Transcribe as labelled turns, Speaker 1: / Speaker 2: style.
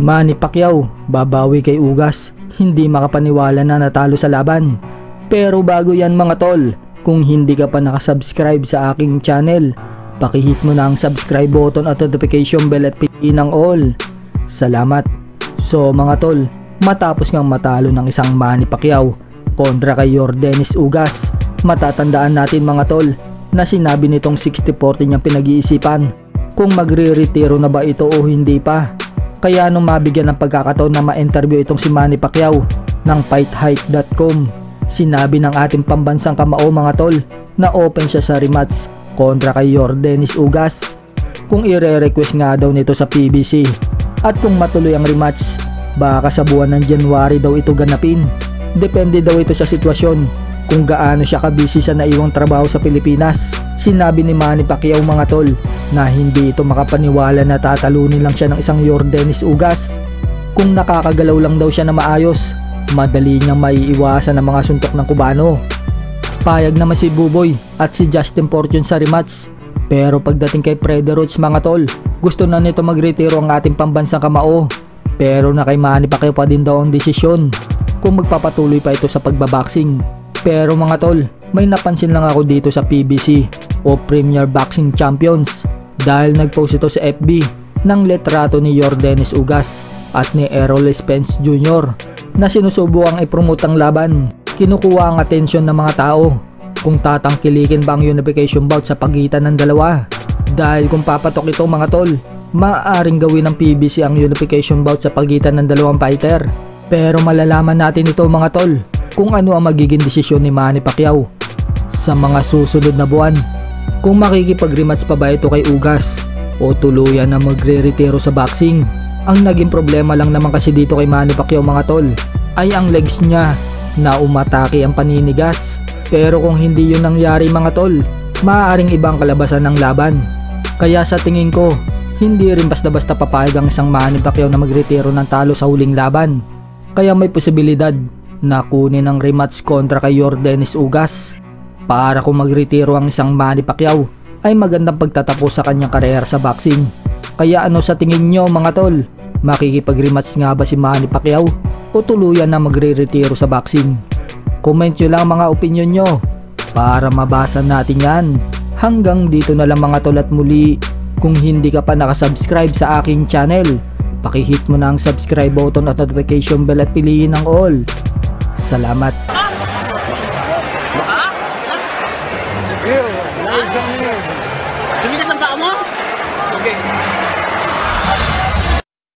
Speaker 1: Manny Pacquiao, babawi kay Ugas, hindi makapaniwala na natalo sa laban. Pero bago yan mga tol, kung hindi ka pa nakasubscribe sa aking channel, pakihit mo na ang subscribe button at notification bell at piliin ang all. Salamat. So mga tol, matapos ngang matalo ng isang Manny Pacquiao kontra kay Yordenis Ugas, matatandaan natin mga tol na sinabi nitong 60-40 niyang pinag-iisipan kung magre-retiro na ba ito o hindi pa. Kaya nung mabigyan ng pagkakataon na ma-interview itong si Manny Pacquiao ng fighthike.com, sinabi ng ating pambansang kamao mga tol na open siya sa rematch kontra kay Yordenis Ugas. Kung ire-request nga daw nito sa PBC at kung matuloy ang rematch baka sa buwan ng January daw ito ganapin. Depende daw ito sa sitwasyon kung gaano siya kabisi sa naiwang trabaho sa Pilipinas sinabi ni Manny Pacquiao mga tol na hindi ito makapaniwala na tatalunin lang siya ng isang Yordenis Ugas kung nakakagalaw lang daw siya na maayos madali niyang maiiwasan ang mga suntok ng Kubano Payag naman si Buboy at si Justin Fortune sa rematch. Pero pagdating kay Freddy Roach mga tol, gusto na nito magretiro ang ating pambansang kamao. Pero na kay Manny Pacquiao pa din daw ang desisyon kung magpapatuloy pa ito sa pagbaboxing. Pero mga tol, may napansin lang ako dito sa PBC o Premier Boxing Champions dahil nagpost ito sa FB ng letrato ni Jordanis Ugas at ni Errol Spence Jr. na sinusubukang ipromote ang laban kinukuha ang atensyon ng mga tao kung tatangkilikin ba ang unification bout sa pagitan ng dalawa. Dahil kung papatok ito mga tol, maaaring gawin ng PBC ang unification bout sa pagitan ng dalawang fighter. Pero malalaman natin ito mga tol kung ano ang magiging desisyon ni Manny Pacquiao sa mga susunod na buwan. Kung makikipag-rematch pa ba ito kay Ugas o tuluyan na magre-retiro sa boxing. Ang naging problema lang naman kasi dito kay Manny Pacquiao mga tol ay ang legs niya na umatake ang paninigas. Pero kung hindi yun nangyari mga tol, maaaring ibang kalabasan ng laban. Kaya sa tingin ko, hindi rin basta-basta papayag ang isang Manny Pacquiao na magretiro ng talo sa huling laban. Kaya may posibilidad na kunin ang rematch kontra kay Yordenis Ugas. Para kung magretiro ang isang Manny Pacquiao, ay magandang pagtatapos sa kanyang karera sa boxing. Kaya ano sa tingin nyo mga tol? Makikipag-rematch nga ba si Manny Pacquiao o tuluyan na magre-retiro sa boxing? Comment nyo lang mga opinion nyo para mabasa natin yan. Hanggang dito na lang mga tol at muli kung hindi ka pa nakasubscribe sa aking channel, pakihit mo na ang subscribe button at notification bell at piliin ang all. Salamat!